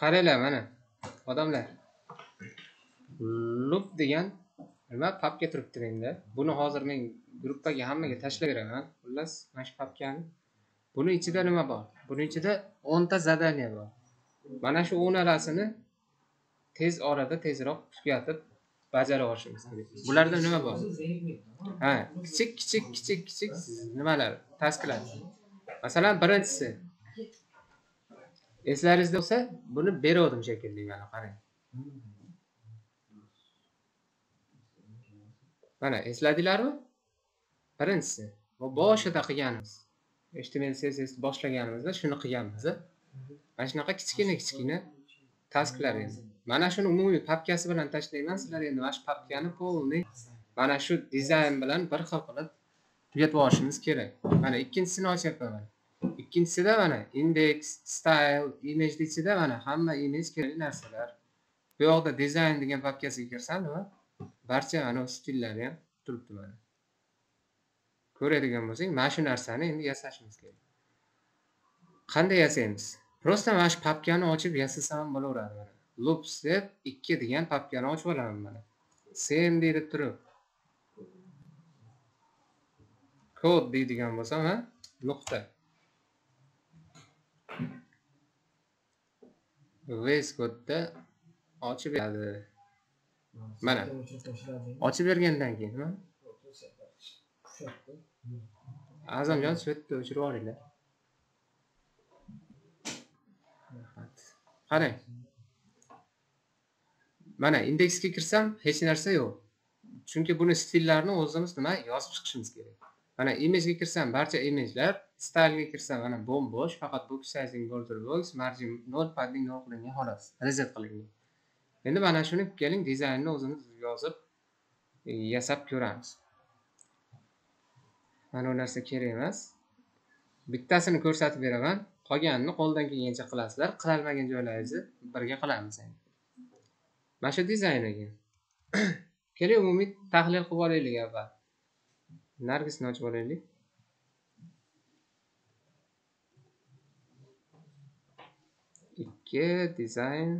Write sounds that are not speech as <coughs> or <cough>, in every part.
qaranglar mana. Odamlar. Lup degan nima papka turibdi menda. Buni hozir men gruppaga hammaga tashlab beraman xullas mana shu papkani buni ichida nima bor? Buni ichida o'nta zadание bor. Mana shu o'nalasini tez orada tezroq tugatib bajara olishimiz kerak bularda nima bor? Ha kichik kichik kichik kichik nimalar? Tasklar masalan birinchisi eslaringizda bo'lsa buni bergandim shekilli mana qarang. Mana esladinglarmi birinchisi boshida qilganmiz html css boshlaganimizda shuni qilganmiz mana shunaqa kichkina kichkina tasklar endi. Mana shuni umumiy papkasi bilan tashlayman sizlar endi mana shu papkani полный mana shu dizayn bilan bir xil qilib tugatib olishimiz kerak. Mana ikkinchisini ochyapman. mana ikkinchisida mana index style image ichida mana hamma image kerakli narsalar. Bu yoqda dizayn degan papkasiga kirsam nima barcha mana stillari ham turibdi mana. Ko'radigan bo'lsang mana shu narsani endi yasashimiz kerak. Qanday yasaymiz? Prosta mana shu papkani ochib yasasam ham bo'laveradi mana. Loops deb ikki degan papkani ochib olaman mana. Same deydi turib. Kod deydigan bo'lsam ha nuqta. VS kodda ochib beradi mana. Ochib bergandan keyin nima a'zamjon svetni o'chirib yuboringlar qarang. Mana indeksga kirsam hech narsa yo'q. Chunki buni stillarni o'zimiz nima yozib chiqishimiz kerak. Mana imagega kirsam barcha imagelar stylga kirsam mana bo'm bo'sh faqat box sizing border box margin nol padding nol qilingan xolos reset qilingan endi mana shuni keling dizaynni o'zimiz yozib e, yasab ko'ramiz. Mana bu narsa kerak emas. Bittasini ko'rsatib beraman. Qolganini qo'ldan kelgancha qilasizlar qilolmagan joylaringizni birga qilamiz endi. Mana shu dizayniga <clears throat> keling umumiy tahlil qilib olaylik avval. Nargisni ochib olaylik? Ikki dizayn.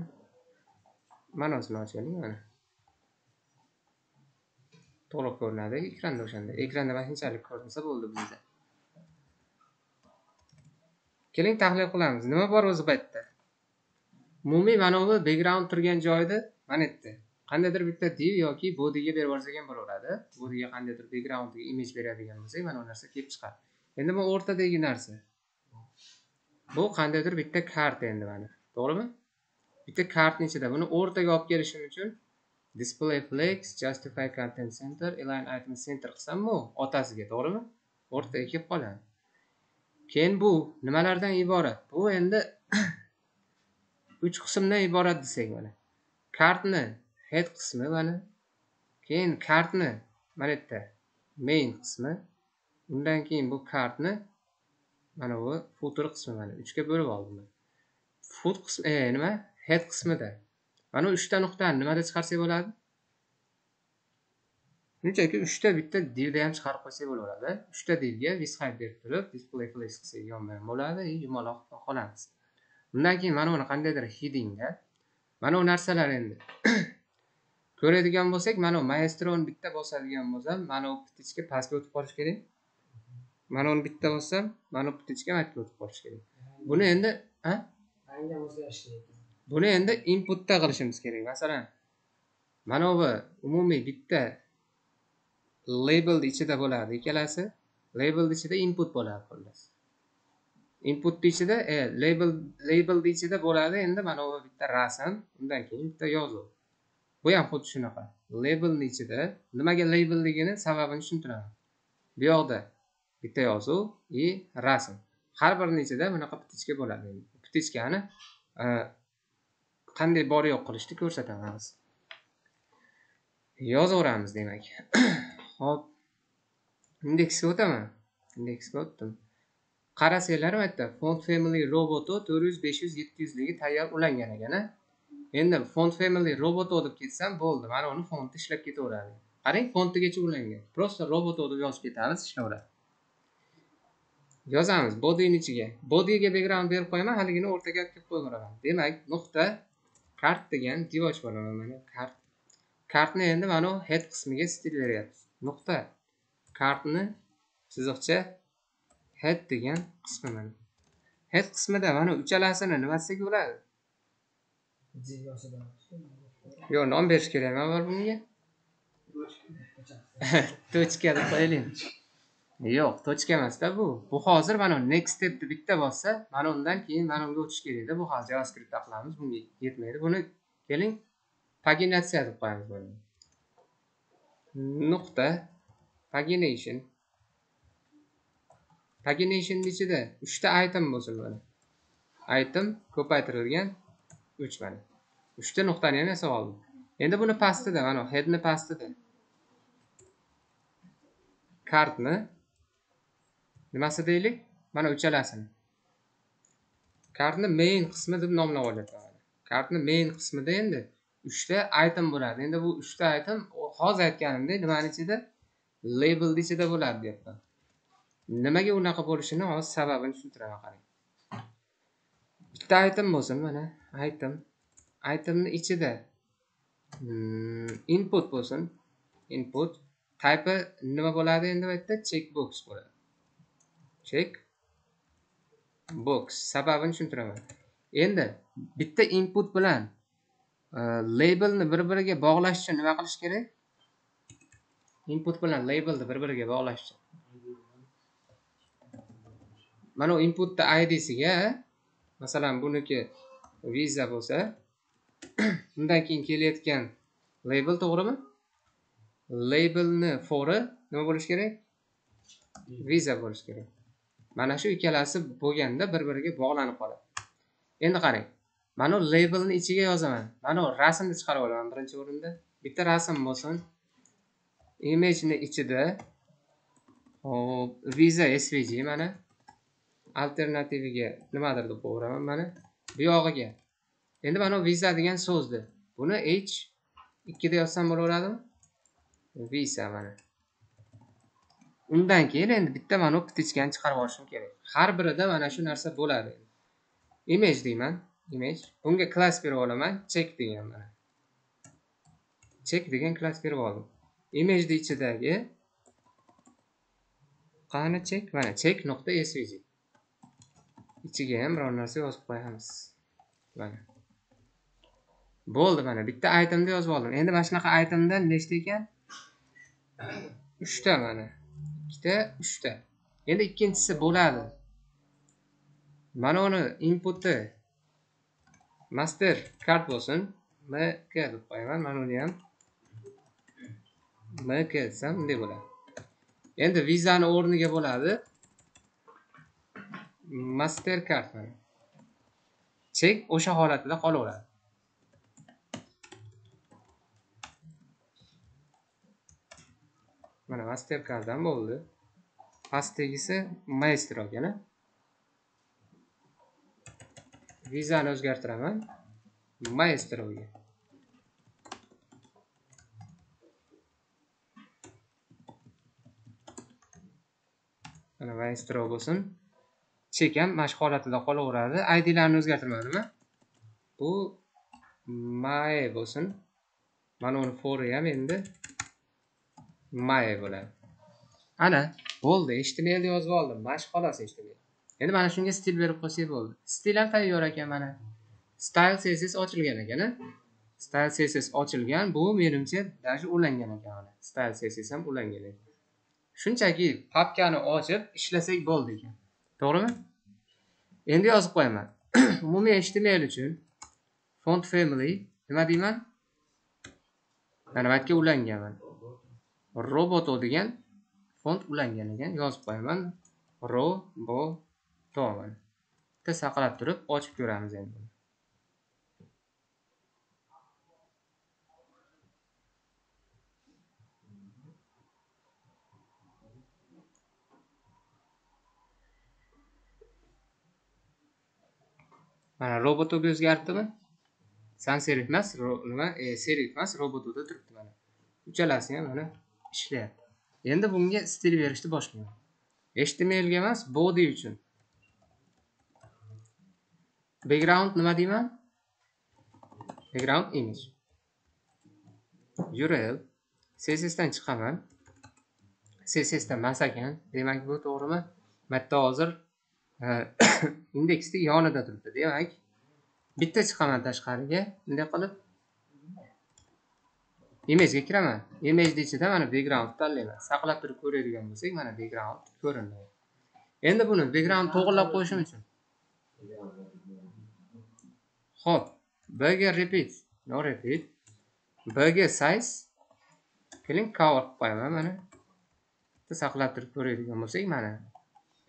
Ma'nosini ochaylik mana. To'liq ko'rinadi ekranda o'shanda. Ekranda vaqtinchalik ko'rinsa bo'ldi bizda keling tahlil qilamiz. Nima bor o'zi bu yerda umumiy mana bu background turgan joyda mana bu yerda qandaydir bitta div yoki bodiga berib yuborsak ham bo'laveradi. Bodiga qandaydir backgroundga image beradigan bo'lsak mana bu narsa kelib chiqadi. Endi bu o'rtadagi narsa. Bu qandaydir bitta karta endi mana. To'g'rimi? Bitta kartni ichida buni o'rtaga olib kelishim uchun display flex justify content center align item center qilsammi otasiga to'g'rimi? O'rtaga kelib qoladi. Keyin bu nimalardan iborat? Bu endi <clears throat> uch qismdan iborat desak mana. Kartni head qismi mana. Keyin kartni mana bu yerda main qismi. Undan keyin bu kartni mana bu footer qismi mana. Uchga bo'lib oldim foot qismi e, nima? Head qismida mana uchta nuqtani nimada chiqarsak bo'ladi? Shunchaki uchta bitta divda ham chiqarib qo'ysak bo'laveradi uchta divga vishype berib turib display flash qilsak yonma yon bo'ladi. Yumaloq qolamiz. Undan keyin mana buni qandaydir hidingda mana bu narsalar endi. <clears throat> ko'radigan bo'lsak mana bu maestroni bitta bosadigan bo'lsam mana bu птичка pastga o'tib qolishi kerak. Mana uni bitta bossam mana bu mana yerga o'tib qolishi kerak? Buni endi buni endi inputda qilishimiz kerak. Masalan mana bu umumiy bitta label ichida bo'ladi ikkalasi. Label ichida input bo'ladi xullas. Input ichida e, label label ichida bo'ladi endi mana bu bitta rasm. Undan keyin bitta yozuv bu ham xuddi shunaqa. Labelni ichida nimaga labelligini sababini tushuntiraman. Bu yoqda bitta yozuv и rasm. Har birini ichida bunaqa птичка bo'ladi. Птичкani e, qanday bor yo'q qilishni ko'rsatamiz. Yozaveramiz demak. <coughs> Hop indeksga o'taman. Indeksga o'tdim. Qarasanglar bu yerda font family roboto to'rt yuz besh yuz yetti yuzligi tayyor ulangan ekan endi font family robot deb ketsam bo'ldi mana uni fonti ishlab ketaveradi. Qarang fontigacha ulangan просто robot deb yozib ketamiz ishlayveradi. Yozamiz bodini ichiga. Bodiga background berib qo'yaman haligini o'rtaga olib kelib qo'yaveraman demak nuqta kart degan div ochib olaman mana kart kartni endi mana head qismiga stil beryapmiz. Nuqta kartni chiziqcha head degan qismi mana. Head qismida mana uchalasini nima desak bo'ladi? Yo'q nom berish kerakmi avval bunga. <laughs> Tochka deb qo'yaylik. Yo'q tochka emasda bu. Bu hozir mana next stepni bitta bossa mana undan keyin mana unga o'tish kerakda bu hozir javascriptda qilamiz bunga yetmaydi. Buni keling paginatsiya deb qo'yamiz buni. Nuqta pagination. Paginationni ichida uchta item bo'lsin mana. Item ko'paytirilgan. Uch mana. Uchta nuqtani ham yasab oldim. Endi buni pastida mana headni pastida. Kartni nimasi deylik? Mana uchalasini kartni main qismi deb nomlab olyapman kartni main qismida endi uchta item bo'ladi. Endi bu uchta item hozir aytganimdek nimani ichida? Labelni ichida bo'ladi deyapman nimaga unaqa bo'lishini hozir sababini tushuntiraman qarang. Bitta item bo'lsin mana. Item. Itemni ichida hmm, input bo'lsin input. Type nima bo'ladi endi bu yerda checkbox bo'ladi check. Box. Sababini tushuntiraman endi bitta input bilan e, labelni bir biriga bog'lash uchun nima qilish kerak? Input bilan labelni bir biriga bog'lash uchun mana bu inputni idsiga masalan buniki viza bo'lsa <clears throat> undan keyin kelayotgan label to'g'rimi? Labelni fori nima bo'lishi kerak? Viza bo'lishi kerak. Mana shu ikkalasi bo'lganda bir biriga bog'lanib qoladi. Endi qarang mana bu labelni ichiga yozaman. Mana bu rasmni chiqarib olaman birinchi o'rinda. Bitta rasm bo'lsin. Imageni ichida hop viza svg mana. Alternativiga nimadir deb qo'yaveraman mana. Bu yog'iga endi mana bu visa degan so'zni buni h ikkida yozsam bo'laveradimi? Visa mana. Undan keyin endi bitta mana bu птичкani chiqarib olishim kerak. Har birida mana shu narsa bo'ladi. Image deyman. Image. Bunga klass berib olaman. Check degan mana. Check degan klass berib oldim. Imageni ichidagi qani check? Mana check nuqta svg ichiga ham biror narsa yozib qo'yamiz mana bo'ldi mana bitta itemni yozib oldim endi mana shunaqa itemdan nechta ekan uchta mana ikkita uchta endi ikkinchisi bo'ladi mana uni inputi master kart bo'lsin mk deb qo'yaman mana uni ham mk desam bunday bo'ladi endi vizani o'rniga bo'ladi master kart chek o'sha holatida qolaveradi. Mana master karddan bo'ldi. Pastdagisi maestro ekan vizani o'zgartiraman. Maestroga mana maestro bo'lsin. Chek ham mana shu holatida qolaveradi. Idlarni o'zgartirmadimi? Bu may bo'lsin. Mana uni fori ham endi may bo'ladi. Ana bo'ldi. Html yozib oldim. Mana shu xolos html. Endi mana shunga stil berib qo'ysak bo'ldi. Stil ham tayyor ekan mana. Style css ochilgan ekan style css ochilgan. Bu menimcha даже ulangan ekan mana. Style css ham ulangan ekan. Shunchaki papkani ochib ishlasak bo'ldi ekan. To'g'rimi? Endi yozib qo'yaman. <clears throat> Umumiy html uchun font family nima deyman? Mana bu yerga roboto degan font ulangan ekan. Yozib qo'yaman. Roboto bitta saqlab turib ochib ko'ramiz endi. Mana robotoga o'zgartdimi sans serif emas nima? E, serif emas robotoda turibdi mana. Uchalasi ham mana ishlayapti. Endi bunga stil berishni boshlayman. Htmlga emas body uchun. Background nima deyman? Background image. Url. Cssdan chiqaman. Cssda emas ekan. Demak bu to'g'rimi? Bu yerda hozir <coughs> indeksni yonida turibdi demak bitta chiqaman tashqariga bunday qilib. Imagega kiraman. Imageni ichida mana background tanlayman. Saqlab turib ko'radigan bo'lsak mana background ko'rindi. Endi buni background to'g'irlab qo'yishim uchun. Ho'p bga repeat. No repeat. Bga size. Keling cover qilib qo'yaman mana. Saqlab turib ko'radigan bo'lsak mana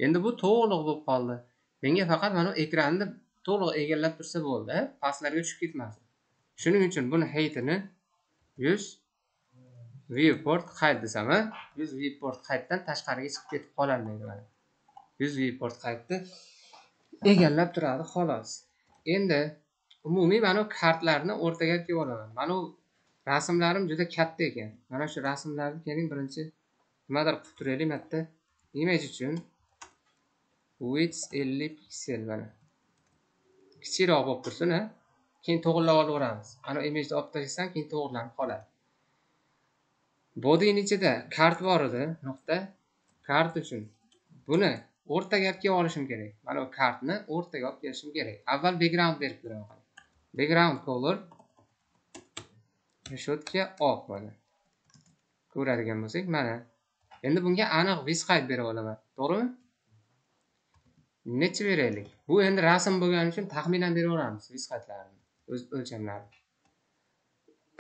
endi bu to'liq bo'lib qoldi. Menga faqat mana bu ekranni to'liq egallab tursa bo'ldi pastlarga tushib ketmasin shuning uchun buni heytini yuz viewport qayt desam yuz viewport qaytdan tashqariga chiqib ketib qololmaydi mana. Yuz viewport qaytni egallab turadi xolos. Endi umumiy mana bu kartlarni o'rtaga kelib olaman. Mana bu rasmlarim juda katta ekan. Mana shu rasmlarni keling birinchi nimadir qilib turaylik bu yerda image uchun width ellik piksel mana. Kichikroq bo'lib tursin a keyin to'g'irlab olaveramiz ana imageni olib tashlasam keyin to'g'irlanib qoladi. Bodini ichida kart bor edi nuqta kart uchun. Buni o'rtaga olib kelib olishim kerak. Mana bu kartni o'rtaga olib kelishim kerak. Avval background berib turaman background color решетка oq mana. Ko'radigan bo'lsak mana. Endi bunga aniq visqayt berib olaman. To'g'rimi? Necha beraylik? Bu endi rasm bo'lgani uchun taxminan beraveramiz visqaytlarni o'z o'lchamlarini.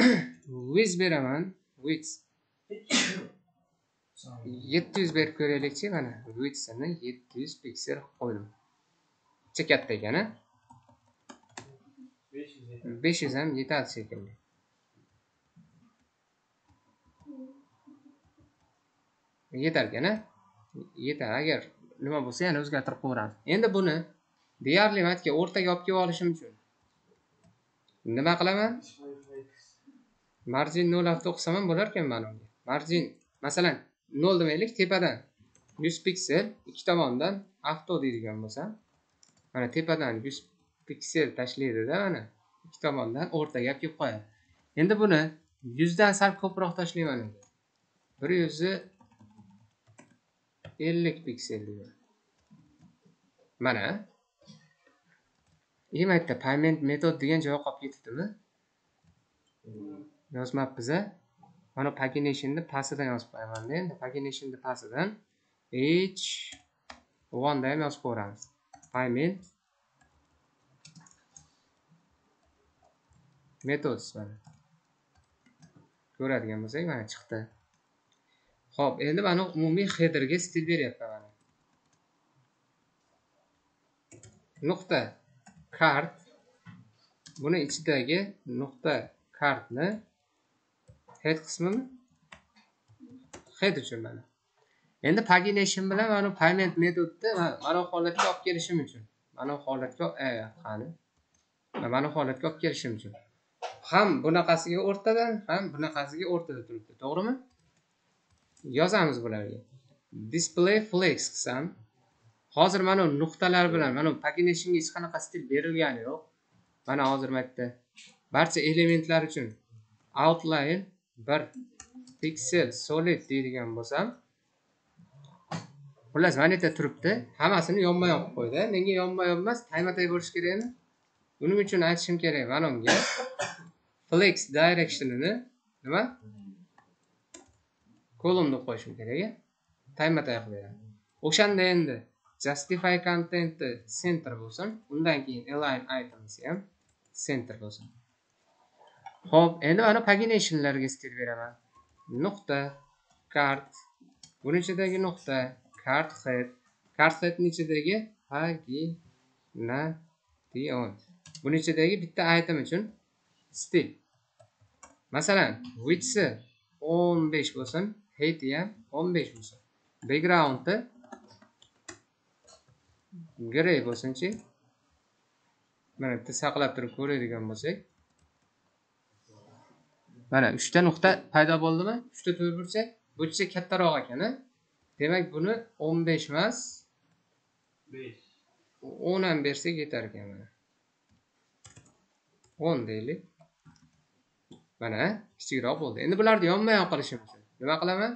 <coughs> Wiz beraman wiz <coughs> yetti yuz berib ko'raylikchi mana widsini yetti yuz piksel qo'ydim. Juda katta ekan a besh yuz ham yetadi shekilli. Yetarkan a yetadi agar nima bo'lsa yana o'zgartirib qo'yaveramiz endi buni deyarli matga o'rtaga olib kelib olishim uchun nima qilaman? Marjin nol avto qilsam ham bo'larkan mana unga marjin masalan nol demaylik tepadan yuz piksel ikki tomondan avto deydigan bo'lsam mana tepadan yuz piksel tashlaydida mana ikki tomondan o'rtaga olib kelib qo'yadi. Endi buni yuzdan sal ko'proq tashlayman bir yuzi ellik piksel deyman mana. Demakda payment metod degan joyi qolib ketibdimi yozmabmiz a mana paginationni pastidan yozib qo'yamanda endi paginationni pastidan h da ham yozib qo'yaveramiz payment metod mana. Ko'radigan bo'lsak mana chiqdi ho'p endi mana umumiy headerga stil beryapman mana. Nuqta kart buni ichidagi nuqta kartni head qismimi? Head uchun mana. Endi pagination bilan mana payment metodni mana holatga olib kelishim uchun. Mana holatga e, qani? Mana holatga olib kelishim uchun. Ham bunaqasiga o'rtadan ham bunaqasiga o'rtada turibdi to'g'rimi? Yozamiz bularga. Display flex qilsam hozir mana bu nuqtalar bilan mana bu paginationga hech qanaqa stil berilgani yo'q. Mana hozir bu yerda barcha elementlar uchun outline bir pixel solid deydigan bo'lsam xullas mana yerda turibdi. Hammasini yonma yon qilib qo'ydi. Menga yonma yon emas tayma tay bo'lishi kerakmi buning uchun aytishim kerak mana bunga flex directionini nima? Column deb qo'yishim kerak tayma tay qilib beradi. O'shanda endi justify contentni center bo'lsin undan keyin align items ham center bo'lsin. Ho'p endi mana paginationlarga stil beraman. Nuqta kart buni ichidagi nuqta kart head kart headni ichidagi pagination. Buni ichidagi bitta item uchun stil. Masalan widthsi o'n besh bo'lsin. Height'i ham o'n besh bo'lsin. Backgroundni grey bo'lsinchi? Mana bitta saqlab turib ko'radigan bo'lsak. Mana uchta nuqta paydo bo'ldimi? Uchta to'rtburchak bu juda kattaroq ekan demak buni o'n besh emas. Besh. O'n ham bersak yetar ekan mana. O'n deylik. Mana kichikroq bo'ldi. Endi bularni yonma yon qilishim uchun nima qilaman?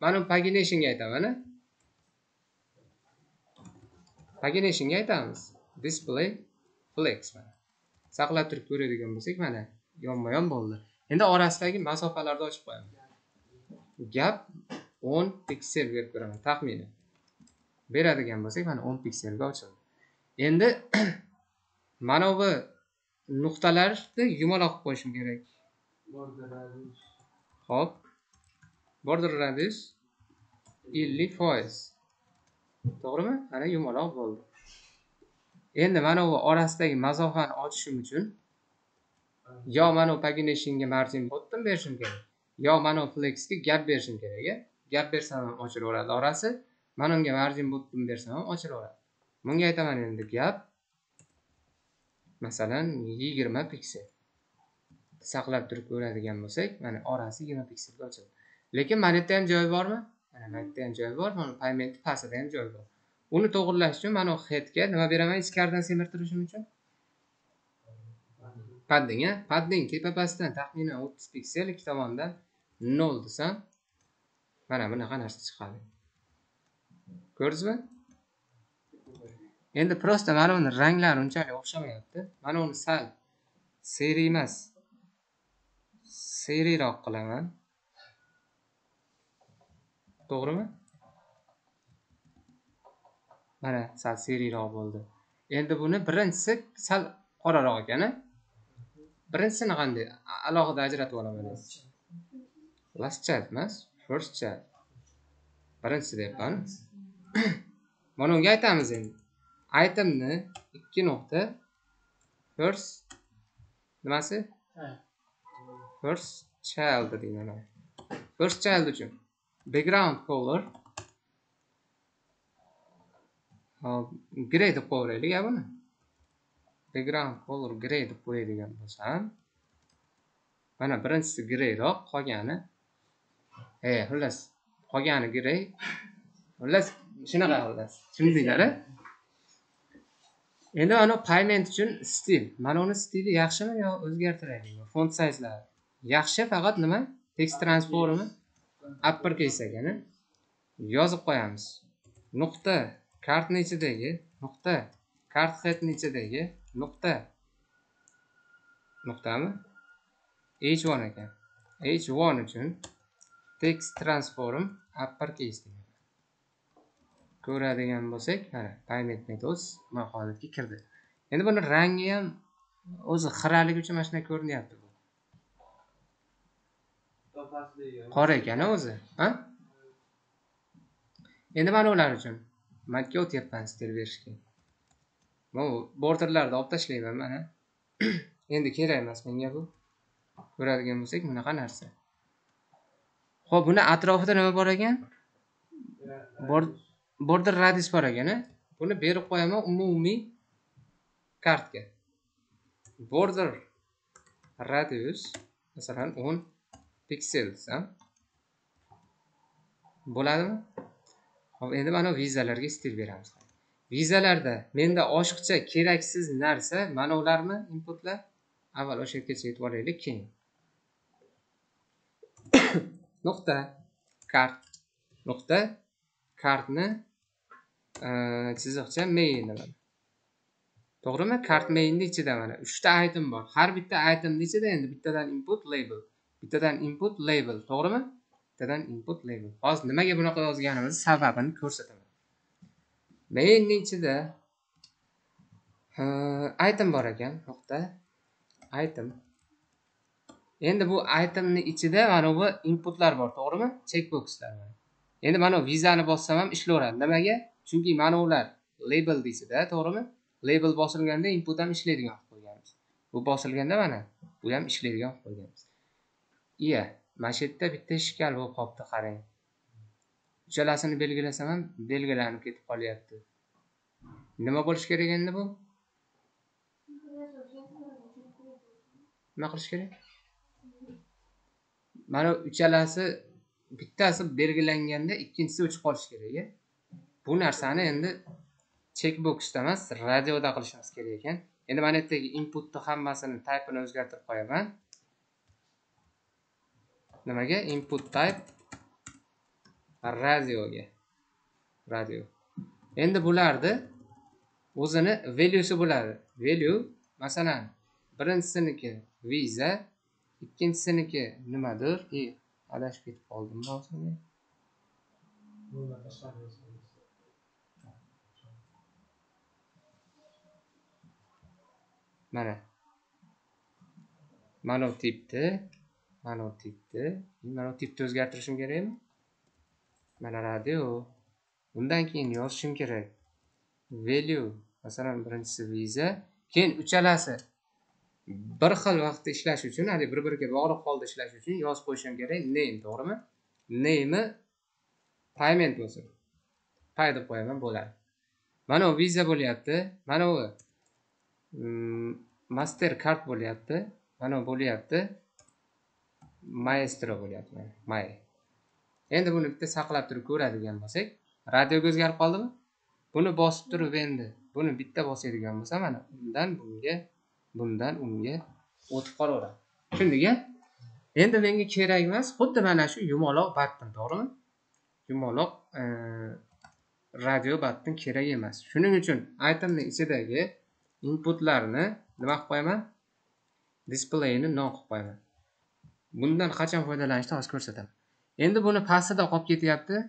Mana bu paginationga aytaman paginationga aytamiz. Display flex mana. Saqlab turib ko'radigan bo'lsak mana yonma yon bo'ldi. Endi orasidagi masofalarni ochib qo'yaman. Gap o'n piksel berib ko'raman taxminan. Beradigan bo'lsak mana o'n pikselga ochildi. Endi <clears throat> mana bu nuqtalarni yumaloq qilib qo'yishim kerak. border radius hop. Border radius ellik foiz. To'g'rimi? Ana yumaloq bo'ldi. Endi mana bu orasidagi masofani ochishim uchun yo mana bu paginationga margin bottom berishim kerak yo mana bu flexga gap berishim kerak a gap bersam ham ochilaveradi orasi. Mana unga margin bottom bersam ham ochilaveradi bunga aytaman endi gap masalan yigirma piksel. Saqlab turib ko'radigan bo'lsak mana orasi yigirma pikselga ochildi lekin mana yerda ham joy bormi? Mana bu yerda ham joy bor mana paymentni pastida ham joy bor. Uni to'g'irlash uchun mana bu headga nima beraman ichkaridan semirtirishim uchun? Padding a padding tepa pastdan taxminan o'ttiz piksel ikki tomondan nol desam mana bunaqa narsa chiqadi. Ko'rdingizmi? Endi просто mana buni ranglari unchalik o'xshamayapti. Mana uni sal seriy emas. Seriyroq qilaman. To'g'rimi? Mana sal seriyroq bo'ldi. Endi buni birinchisi sal qoraroq ekan a birinchisini qanday? Alohida ajratib olaman. Last chat emas first chat. Birinchisi deyapman. <coughs> Mana unga aytamiz endi. Itemni ikki nuqta. First nimasi? First child deyman mana. first child uchun. Background color. Grey gray deb qo'yaveraylik a buni? Background color gray deb qo'yadigan bo'lsam mana birinchisi grayroq qolgani. E xullas qolgani gray xullas shunaqa xullas tushundinglar a? Endi mana payment uchun stil mana uni stili yaxshimi yo o'zgartiraylikmi font sayzlari yaxshi faqat nima? Text transformi upper case ekan yozib qo'yamiz. Nuqta. Kartni ichidagi nuqta. Kart headni ichidagi nuqta. Nuqtami? H1 ekan. H1 uchun text transform upper case degan ko'radigan bo'lsak mana payment metods mana holatga kirdi endi buni rangi ham o'zi xiraligi uchun mana shunday ko'rinyapti qora ekan o'zi ha? Endi mana ular uchun. Makka o'tyapman stil berishga. Bu borderlarni olib tashlayman mana. <clears throat> Endi kerak emas menga bu. Ko'radigan bo'lsak bunaqa narsa. Ho'p buni atrofida nima bor ekan? Border radius bor ekan a buni berib qo'yaman umumiy kartga. Border radius masalan o'n piksel desam bo'ladimi? Hop endi mana vizalarga stil beramiz. Vizalarda menda oshiqcha keraksiz narsa mana ularmi inputlar? Avval o'sha yergacha yetib olaylik keyin. <coughs> Nuqta kart. Nuqta kartni e, chiziqcha main to'g'rimi? Kart mainni ichida mana uchta item bor. Har bitta itemni ichida endi bittadan input label. Bittadan input label to'g'rimi? Bittadan input label. Hozir nimaga bunaqa yozganimizni sababini ko'rsataman. Mainni ichida item bor ekan nuqta item. Endi bu itemni ichida mana bu inputlar bor to'g'rimi? Checkboxlar mana endi mana bu vizani bossam ham ishlayveradi nimaga? Chunki mana ular label deysida to'g'rimi? Label bosilganda input ham ishlaydigan qilib qo'yganmiz bu bosilganda mana bu ham ishlaydigan qilib qo'yganmiz iya mana shu yerda bitta ishkal bo'lib qolibdi qarang. Uchalasini belgilasam ham belgilanib ketib qolyapti. Nima bo'lishi kerak endi bu? Nima qilish kerak? Mana uchalasi bittasi belgilanganda ikkinchisi o'chib qolishi kerak bu narsani endi checkboxda emas radioda qilishimiz kerak ekan. Endi mana bu yerdagi inputni hammasini taypini o'zgartirib qo'yaman. Nimaga? Input type. Radioga. Radio. Endi bularni o'zini valuesi bo'ladi. Value masalan birinchisiniki visa ikkinchisiniki nimadir. И adashib ketib qoldim mana mana. Bu tipni mana bu tipni mana bu tipni o'zgartirishim kerakmi mana radio. Undan keyin yozishim kerak. Value. Masalan birinchisi visa keyin uchalasi. Bir xil vaqtda ishlash uchun haligi bir biriga bog'liq holda ishlash uchun yozib qo'yishim kerak. Name to'g'rimi? Name payment bo'lsin. Pay deb qo'yaman bo'ladi. Mana bu viza bo'lyapti. Mana bu mm, master kart bo'lyapti. Mana bu bo'lyapti. Maestro bo'lyapti may. Endi buni bitta saqlab turib ko'radigan bo'lsak radioga o'zgarib qoldimi? Buni bosib turib endi buni bitta bosadigan bo'lsa mana undan bunga bundan unga o'tib qolaveradi. Tushundik a endi menga kerak emas xuddi mana shu yumaloq battin to'g'rimi? Yumaloq e, radio battin kerak emas. Shuning uchun aytimni ichidagi inputlarni nima qilib qo'yaman? Displeyni non qilib qo'yaman. Bundan qachon foydalanishni hozir ko'rsataman endi buni pastida qolib ketyapti.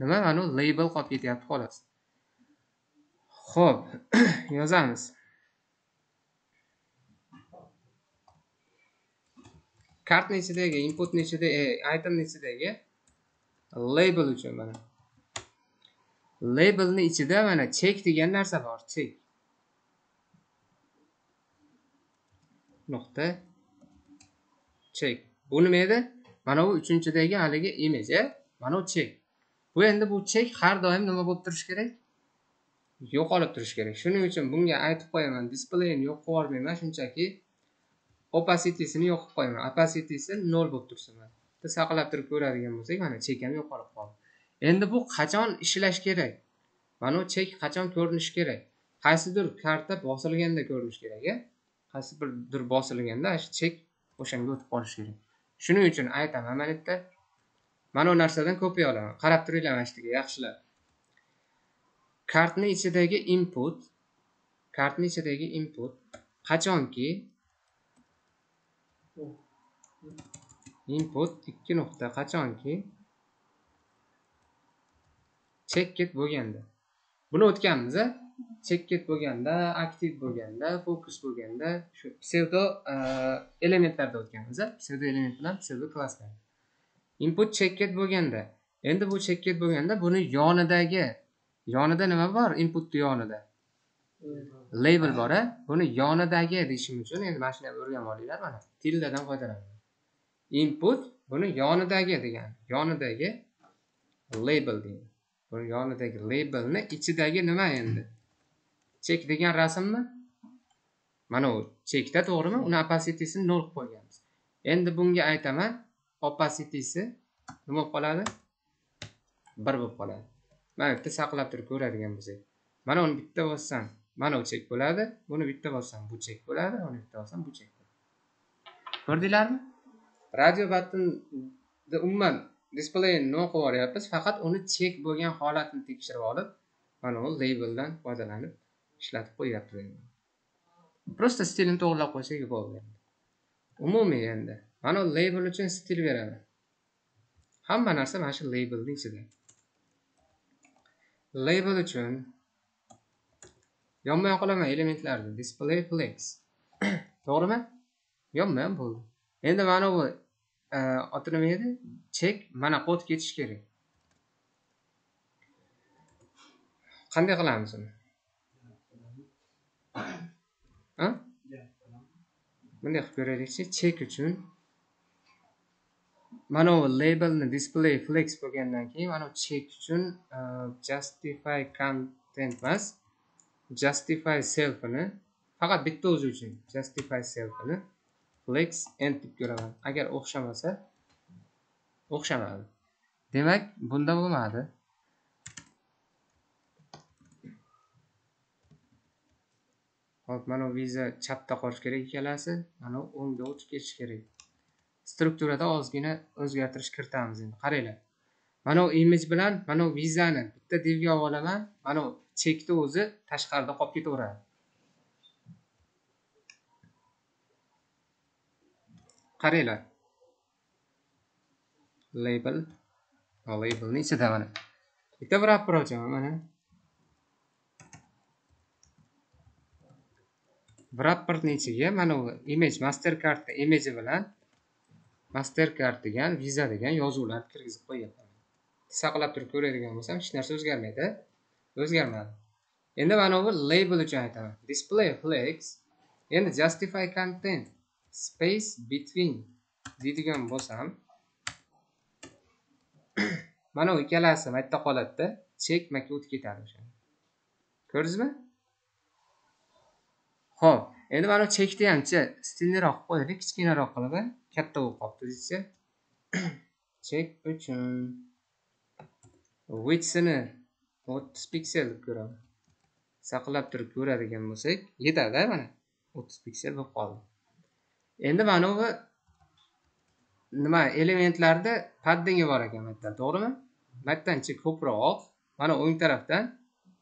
Nima? Mana label qolib ketyapti xolos. Ho'p <clears throat> yozamiz. Kartni ichidagi inputni ichidagi e, itemni ichidagi label uchun mana. Labelni ichida mana check degan narsa bor check. Nuqta chek bu nima edi mana bu uchinchidagi haligi image e? a mana bu chek bu endi bu chek har doim nima bo'lib turishi kerak? Yo'qolib turishi kerak. Shuning uchun bunga aytib qo'yaman. Displayni yo'q qilib yubormayman. Shunchaki opacity'sini yo'q qilib qo'yaman. Opacity'si nol bo'lib tursin mana bitta saqlab turib ko'radigan bo'lsak mana chek ham yo'qolib qoldi. Endi bu qachon ishlash kerak? Mana bu chek qachon ko'rinishi kerak? Qaysidir karta bosilganda ko'rinishi kerak a qaysidir bosilganda shu chek o'shanga o'tib qolish kerak. Shuning uchun aytaman mana mana bu narsadan kopiya olaman qarab turinglar mana shu yerga yaxshilab kartni ichidagi input kartni ichidagi input qachonki? Input ikki nuqta qachonki? Chekket bo'lganda. Buni o'tganmiz a checkit bo'lganda aktiv bo'lganda fokus bo'lganda shu psevdo e, elementlarda o'tganmiz a psevdo element bilan psevdo klasslar. Input checkit bo'lganda. Endi bu checkit bo'lganda buni yonidagi yonida nima bor? Inputni yonida. Label. Bor a buni yonidagi deyishim uchun endi mana shuni ham o'rganib olinglar mana. Tildadan foydalanaman input buni yonidagi degani yonidagi label deydi. Buni yonidagi labelni ichidagi nima endi chek degan rasmmi? Mana u chekda to'g'rimi? Uni opacity'sini nol qilib qo'yganmiz. Endi bunga aytaman opacity'si nima bo'lib qoladi? Bir bo'lib qoladi. Mana bitta saqlab turib ko'radigan bo'lsak. Mana uni bitta bossam mana bu chek bo'ladi buni bitta bossam bu chek bo'ladi uni bitta bossam bu chek bo'ladi. Ko'rdinglarmi? Radio battinni umuman displeyni nima qilib yuboryapmiz faqat uni chek bo'lgan holatini tekshirib olib mana bu labeldan foydalanib ishlatib qo'yyapti endi просто stilini to'g'irlab qo'ysak bo'ldi umumiy endi. Mana bu label uchun stil beraman hamma narsa mana shu labelni ichida. Label uchun yonma yon qilaman elementlarni. Display flex <coughs> to'g'rimi? Yonma yon bo'ldi. Endi mana bu e, oti nima edi? Chek mana kod ketishi kerak. Qanday qilamiz uni? A bunday qilib ko'raylikchi chek uchun mana bu labelni display flex bo'lgandan keyin mana bu chek uchun justify content emas justify selfini faqat bitta o'zi uchun justify selfini flex end deb ko'raman agar o'xshamasa o'xshamadi demak bunda bo'lmadi hop mana viza chapda qolishi kerak ikkalasi mana o'ngga o'tib ketishi kerak. Strukturada ozgina o'zgartirish kiritamiz endi. Qaranglar. Mana bu image bilan mana bu vizani bitta devga olib olaman mana bu chekni o'zi tashqarida qolib ketaveradi. Qaranglar. Label. Labelni ichida mana? Bitta wrapper ochaman mana. Wrapperni ichiga mana bu image master kartni image bilan master kart degan viza degan yozuvlarni kirgizib qo'yyapman saqlab turib ko'radigan bo'lsam hech narsa o'zgarmaydi. O'zgarmadi. Endi mana bu label uchun aytaman. Display flex endi justify content space between deydigan bo'lsam <clears throat> mana bu ikkalasi mana yerda qoladida chek maka o'tib ketadi o'sha ko'rdingizmi? Ho'p endi mana bu chekni hamcha stilliroq qilib qo'yaylik kichkinaroq qilib katta bo'lib qolibdi deysiz <coughs> chek uchun. Widthini o'ttiz piksel deb ko'raman. Saqlab turib ko'radigan bo'lsak yetadi mana. O'ttiz piksel bo'lib qoldi. Endi mana bu nima elementlarda paddingi bor ekan bu yerda to'g'rimi? Bu yerdanchi ko'proq. Mana o'ng tarafdan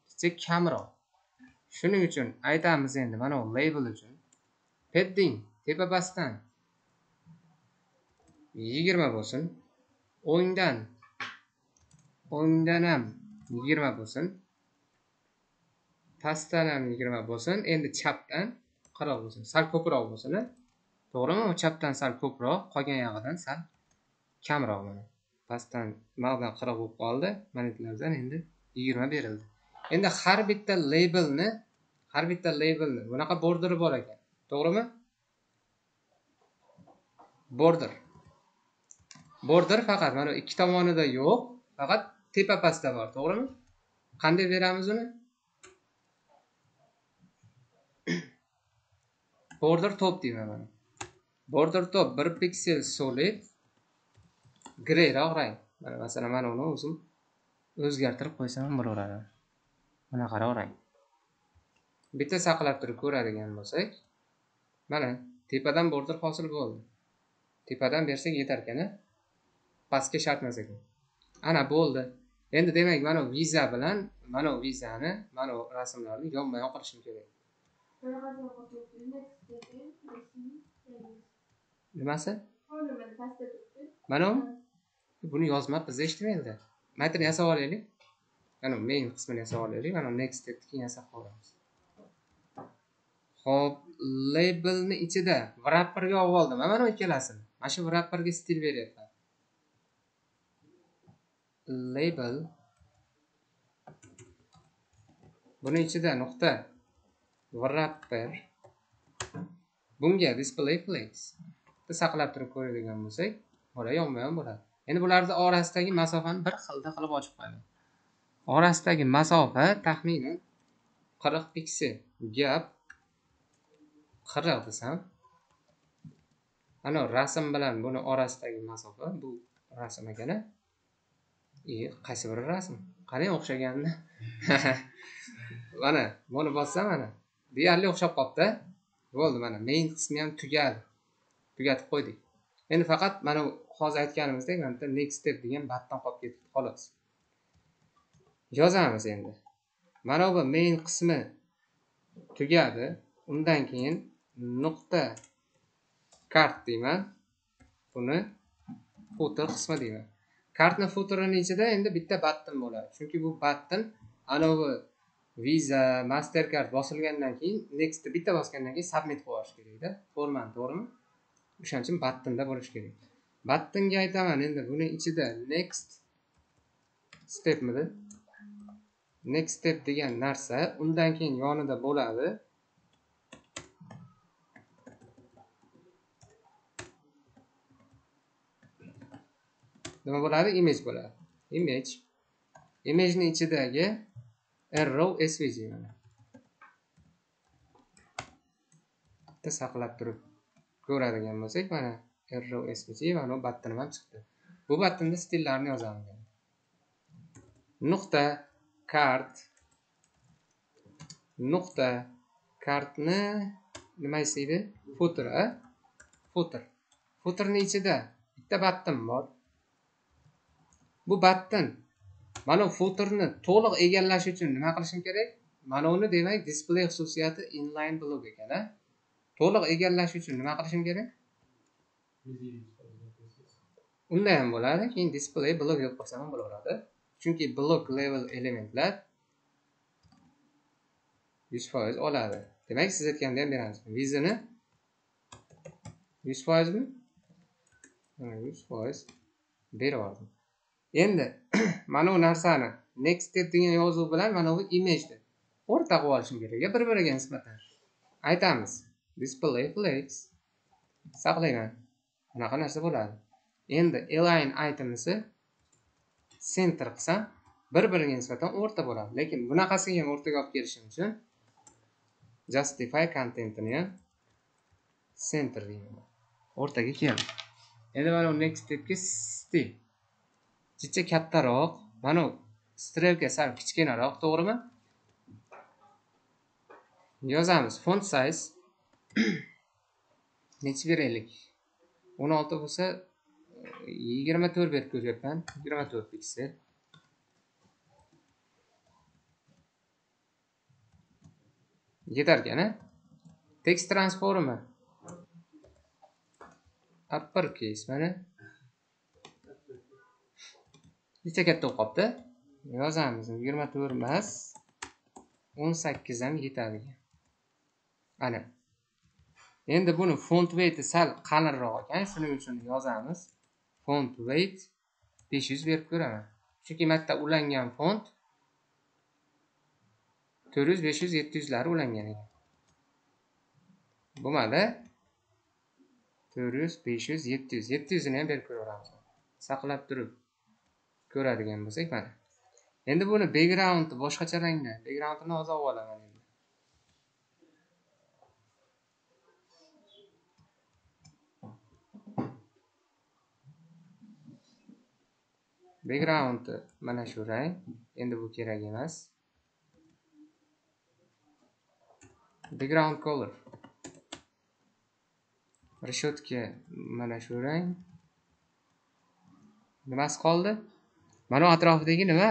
kichik kamroq. Shuning uchun aytamiz endi mana bu label uchun. Padding tepa pastdan yigirma bo'lsin. O'ngdan. O'ngdan ham yigirma bo'lsin. Pastdan ham yigirma bo'lsin. Endi chapdan qirq bo'lsin. Sal ko'proq bo'lsin to'g'rimi? U chapdan sal ko'proq qolgan yog'idan sal kamroq mana. Pastdan mag'dan qirq bo'lib qoldi. Manikilardan endi yigirma berildi. Endi har bitta labelni har bitta labelni bunaqa borderi bor ekan. To'g'rimi? Border. Border faqat mana ikki tomonida yo'q faqat tepa pastda bor to'g'rimi? Qanday beramiz uni? <coughs> Border top deyman mana. Border top bir piksel solid greyroq rang. Mana masalan mana uni o'zim o'zgartirib qo'ysam ham bo'laveradi. Bunaqaroq rang. Bitta saqlab turib ko'radigan bo'lsak mana tepadan border hosil bo'ldi. Tepadan bersak yetarkan pastga shart emas ekan. Ana bo'ldi. Endi demak mana bu viza bilan mana bu vizani mana bu rasmlarni yonma yon qilishim kerak. Nimasi? Mana bu buni yozmabmiz eshitmaydi matn yasab olaylik. Mana main qismini yasab olaylik. Mana next deb keyin yasab qolamiz ho'p labelni ichida wrapperga olib oldim. Mana bu ikkalasini mana shu wrapperga stil beryapman. Label. Buni ichida nuqta. Wrapper. Bunga display flex saqlab turib ko'radigan bo'lsak bola yonma yon bo'ladi. Endi bularni orasidagi masofani bir xilda qilib ochib qo'yaman orasidagi masofa taxminan qirq piksel gap qirq desam ana rasm bilan buni orasidagi masofa bu rasm ekan e qaysi biri rasm? Qarang o'xshaganini <laughs> mana buni bossam mana. Deyarli o'xshab qolibdi. Bo'ldi mana main qismi ham tugadi tugatib qo'ydik. Endi faqat mana hozir aytganimizdek mana bitta next step degan battan qolib ketibdi xolos. Yozamiz endi. Mana bu main qismi tugadi undan keyin nuqta kart deyman. Buni footer qismi deyman. Kartni footerini ichida endi bitta battin bo'ladi. Chunki bu battin anavi visa mastercard bosilgandan keyin nextni bitta bosgandan keyin submit qilib yuborish kerakda formani to'g'rimi o'shaning uchun battinda bo'lishi kerak. Battinga aytaman endi buni ichida next stepmidi next step degan narsa undan keyin yonida bo'ladi. Nima bo'ladi image bo'ladi image. Imageni ichidagi arrow svg mana. Bitta saqlab turib ko'radigan bo'lsak mana arrow svg mana bu battinim ham chiqdi. Bu batnda stillarni yozamiz nuqta kart nuqta kartni nima istaydi footer a? Footer. Footerni ichida bitta battin bor. Bu battin. Mana bu footerni to'liq egallash uchun nima qilishim kerak? Mana uni demak displey xususiyati inline blok ekan a to'liq egallash uchun nima qilishim kerak? Unda ham bo'ladi keyin display blok yozib qo'ysam ham bo'laveradi. Chunki blok level elementlar yuz foiz oladi. Demak siz aytganda ham beramiz. Vizini yuz foizmi? Yuz foiz beryubordim endi <clears throat> mana bu narsani next deb degan yozuv bilan mana bu imageni. O'rta qilib olishim kerak bir biriga nisbatan. Aytamiz display flex saqlayman bunaqa narsa bo'ladi. Endi align itemisi center qilsam bir biriga nisbatan o'rta bo'ladi. Lekin bunaqasiga ham o'rtaga olib kelishim uchun justify contentini ham center deyman o'rtaga keldi. Endi mana bu next stepga stil jicha kattaroq mana strelka sal kichkinaroq to'g'rimi? Yozamiz font size <clears throat> nechi beraylik o'n olti bo'lsa e, yigirma to'rt berib ko'ryapman yigirma to'rt piksel. Yetarkan a text transformi upper case mana. Necha katta bo'lib qolibdi yozamiz yigirma to'rt emas o'n sakkiz ham yetadi ana. Endi buni font weighti sal qalinroq ekan. Shuning uchun yozamiz. Font weight besh yuz berib ko'raman. Chunki matta ulangan font to'rt yuz besh yuz yetti yuzlari ulangan ekan. Bo'lmadi. To'rt yuz besh yuz yetti yuz. Yetti yuzini ham berib ko'raveramiz. Saqlab turib. Ko'radigan bo'lsak mana. Endi buni background boshqacha rangda. Backgroundini hozir olib olaman endi. Background mana shu rang. Endi bu kerak emas. Background color. Решетка mana shu rang. Nimasi qoldi? Mana bu atrofidagi nima?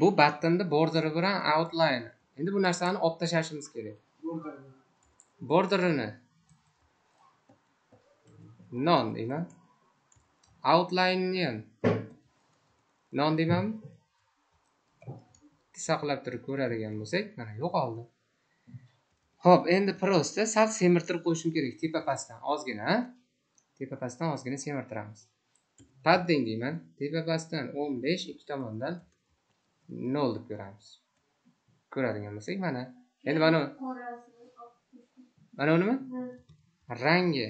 Bu battinni borderi bilan outline. Endi bu narsani olib tashlashimiz kerak. Borderini non deyman. Outlineni ham non deymanmi saqlab turib ko'radigan bo'lsak mana yo'qoldi. Ho'p endi просто sal semirtirib qo'yishim kerak. Tepa pastdan ozgina tepa pastdan ozgina semirtiramiz. Padding deyman tepapastdan o'n besh ikki tomondan nol deb ko'ramiz. Ko'radigan bo'lsak mana. Endi mana mana bu nima rangi.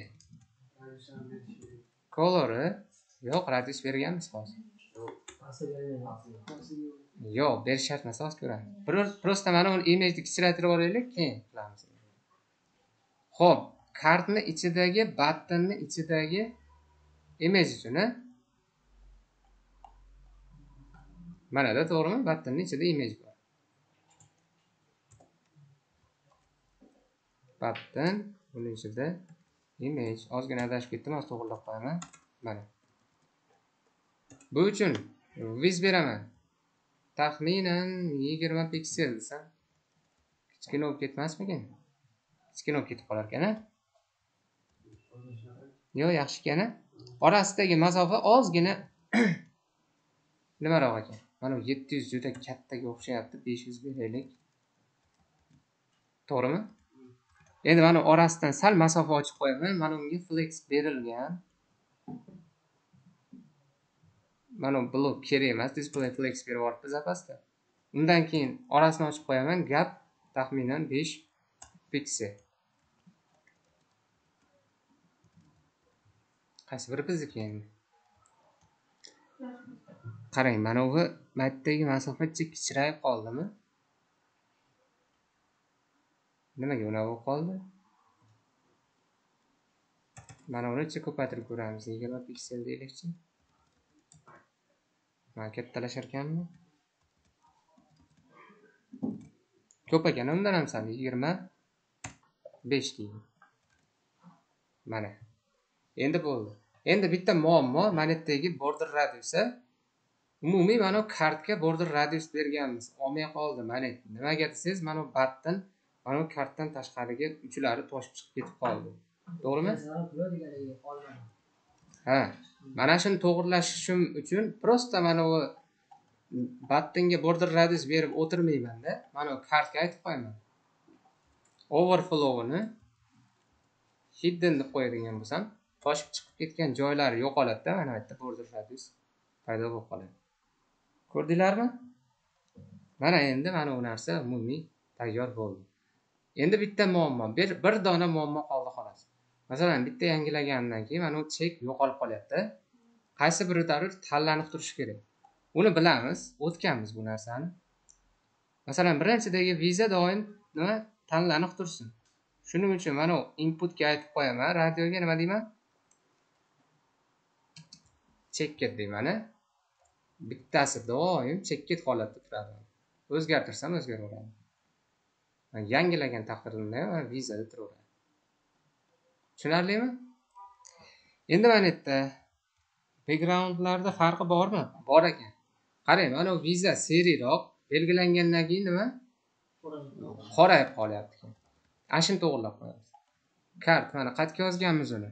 Kolori. Yo'q radius berganmiz hozir. Yo'q berish shart emas hozir ko'ramiz. Просто mana buni imejni kichraytirib olaylik keyin qilamiz. Ho'p kartni ichidagi battinni ichidagi image uchun manada to'g'rimi? Battinni ichida image bor. Battin buni ichida image. Ozgina adashib ketdim hozir to'g'irlab qo'yaman mana. Bu uchun viz beraman. Taxminan yigirma piksel desam kichkina bo'lib ketmasmikin? Kichkina bo'lib ketib qolarkan a yo'q yaxshi ekan a orasidagi masofa ozgina. <coughs> Nimaroq ekan? Mana bu yetti yuz juda kattaga o'xshayapti besh yuz beraylik. To'g'rimi? Endi mana orasidan sal masofa ochib qo'yaman. Mana bunga flex berilgan. Mana bu blok kerak emas display flex berib yuboribdi zapasda undan keyin orasini ochib qo'yaman gap taxminan besh piksel qaysi biri bizniki endi? Qarang mana bu mana yerdagi masofa kichrayib qoldimi? Nimaga unaqa bo'lib qoldi? Mana unicha ko'paytirib ko'ramiz? Yigirma piksel deylikchi. Mana kattalashar ekanmi? Ko'p ekan undan ham sal yigirma besh deydi. Mana. Endi bo'ldi. Endi bitta muammo mana yerdagi border radiusi umumiy mana kartga border radius berganmiz. Olmay qoldi. Mana nimaga desangiz mana bu batdan mana bu kartdan tashqariga uchlari toshib chiqib ketib qoldi. To'g'rimi? Ha mana shuni to'g'irlashim uchun просто mana bu battinga border radius berib o'tirmaymanda mana bu kartga aytib qo'yaman overflowni hidden deb qo'yadigan bo'lsam toshib chiqib ketgan joylari yo'qoladida mana bu yerda border radius paydo bo'lib qoladi. Ko'rdinglarmi mana endi mana bu narsa umumiy tayyor bo'ldi. Endi bitta muammo bir, bir dona muammo qoldi xolos. Masalan bitta yangilagandan keyin mana bu chek yo'qolib qolyapti. Qaysi biridadir tanlanib turishi kerak. Uni bilamiz o'tganmiz bu narsani. Masalan birinchidagi viza doim nima? Tanlanib tursin. Shuning uchun mana bu inputga aytib qo'yaman. Radioga nima deyman? Chekkit deymani bittasi doim chekkit holatda turadi. O'zgartirsam o'zgaraveradi. Yangilagan taqdirda ham vizada turaveradi. Tushunarlimi? Endi mana bu yerda backgroundlarda farqi bormi? Bor ekan. Qarang mana bu viza seriyroq belgilangandan keyin nima? Qorayib qolyapti. Ana shuni to'g'irlab qo'yamiz kart mana qayerga yozganmiz uni.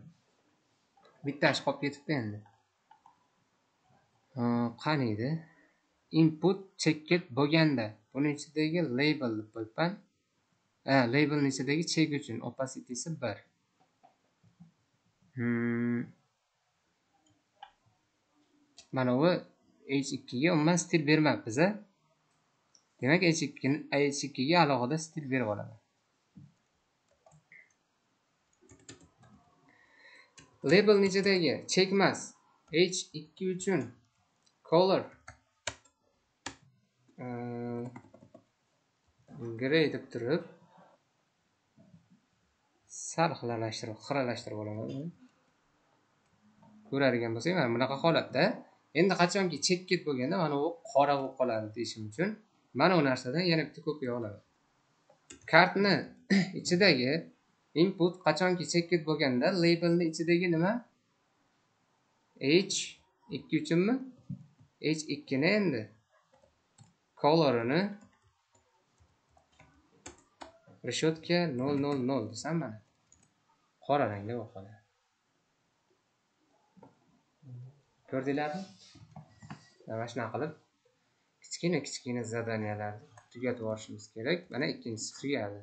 Bittasi qolib ketibdi endi qaniydi? Input chekkit bo'lganda. Buni ichidagi label deb qo'yibman. Ha labelni ichidagi chek uchun opacitysi bir. Hmm. mana bu h ikkiga umuman stil bermabmiz a demak h ikkini h ikkiga alohida stil berib olaman. Labelni ichidagi chekmas h ikki uchun color. Э, Gray deb turib sal xiralashtirib xiralashtirib olaman. Ko'radigan bo'lsak mana bunaqa holatda. Endi qachonki chekket bo'lganda mana bu qora bo'lib qoladi deyishim uchun mana bu narsadan yana bitta kopiya olaman. Kartni <clears throat> ichidagi input qachonki chekket bo'lganda labelni ichidagi nima? H ikki uchunmi h ikkini endi colorini reshetka nol nol nol desam mana. Qora rangda bo'lib qoladi. Ko'rdinglarmi? Mana shunaqa qilib kichkina kichkina zadaniyalarni tugatib yuborishimiz kerak. Mana ikkinchisi tugadi